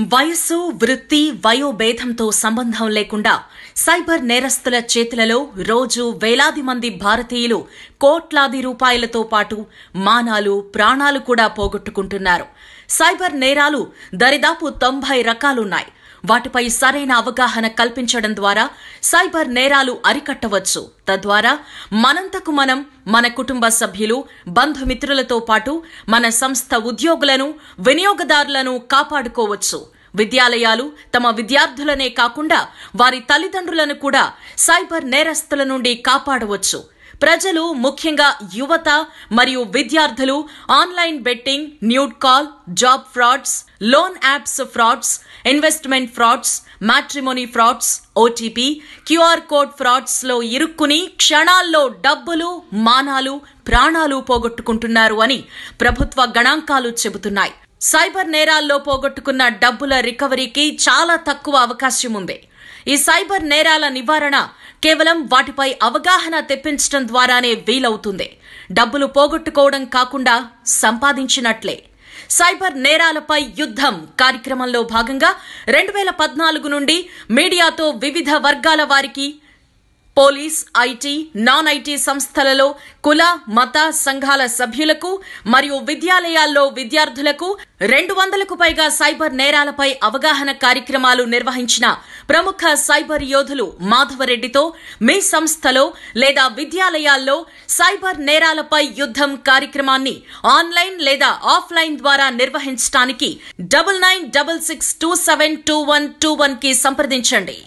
వయస్సు వృత్తి వయోభేదంతో సంబంధం లేకుండా సైబర్ నేరస్తుల చేతులలో రోజు వేలాది మంది భారతీయులు కోట్లాది రూపాయలతో పాటు మానాలు ప్రాణాలు కూడా పోగొట్టుకుంటున్నారు. సైబర్ నేరాలు దరిదాపు తొంభై రకాలున్నాయి. వాటిపై సరైన అవగాహన కల్పించడం ద్వారా సైబర్ నేరాలు అరికట్టవచ్చు. తద్వారా మనంతకు మనం మన కుటుంబ సభ్యులు బంధుమిత్రులతో పాటు మన సంస్థ ఉద్యోగులను వినియోగదారులను కాపాడుకోవచ్చు. విద్యాలయాలు తమ విద్యార్థులనే కాకుండా వారి తల్లిదండ్రులను కూడా సైబర్ నేరస్తుల నుండి కాపాడవచ్చు. ప్రజలు ముఖ్యంగా యువత మరియు విద్యార్థులు online betting nude call job frauds loan apps frauds investment frauds matrimony frauds OTP QR code ఫ్రాడ్స్లో ఇరుక్కుని క్షణాల్లో డబ్బులు మానాలు ప్రాణాలు పోగొట్టుకుంటున్నారు అని ప్రభుత్వ గణాంకాలు చెబుతున్నాయి. సైబర్ నేరాల్లో పోగొట్టుకున్న డబ్బుల రికవరీకి చాలా తక్కువ అవకాశం ఉంది ఈ సైబర్ నేరాల నివారణ కేవలం వాటిపై అవగాహన తెప్పించడం ద్వారానే వీలవుతుంది. డబ్బులు పోగొట్టుకోవడం కాకుండా సంపాదించినట్లే. సైబర్ నేరాలపై యుద్ధం కార్యక్రమంలో భాగంగా రెండు వేల పద్నాలుగు నుండి మీడియాతో వివిధ వర్గాల వారికి పోలీస్ ఐటీ నాన్ ఐటీ సంస్థలలో కుల మత సంఘాల సభ్యులకు మరియు విద్యాలయాల్లో విద్యార్థులకు రెండు వందలకు పైగా సైబర్ నేరాలపై అవగాహన కార్యక్రమాలు నిర్వహించిన ప్రముఖ సైబర్ యోధులు మాధవరెడ్డితో మీ సంస్థలో లేదా విద్యాలయాల్లో సైబర్ నేరాలపై యుద్ధం కార్యక్రమాన్ని ఆన్లైన్ లేదా ఆఫ్లైన్ ద్వారా నిర్వహించడానికి double nine double six two seven two one two వన్కి సంప్రదించండి.